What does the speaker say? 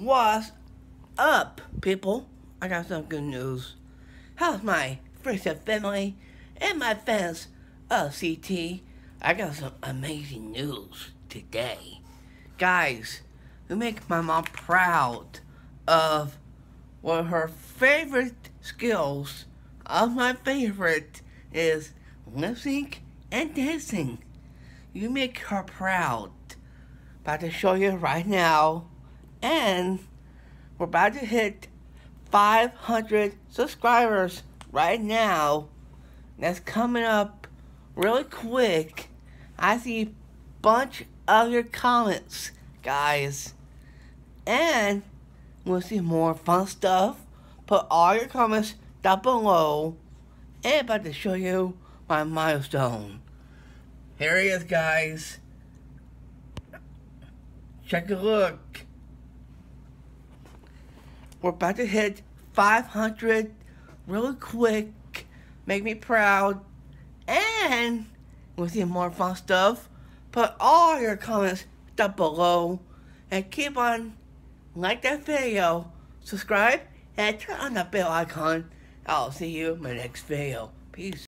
What's up, people? I got some good news. How's my friends and family and my fans of CT? I got some amazing news today. Guys, who make my mom proud of one of her favorite skills of my favorite is lip sync and dancing. You make her proud. About to show you right now and we're about to hit 500 subscribers right now. That's coming up really quick. I see a bunch of your comments, guys. And we'll see more fun stuff. Put all your comments down below. And about to show you my milestone. Here he is, guys. Check a look. We're about to hit 500 really quick. Make me proud. And we'll see more fun stuff. Put all your comments down below. And keep on like that video. Subscribe and turn on the bell icon. I'll see you in my next video. Peace.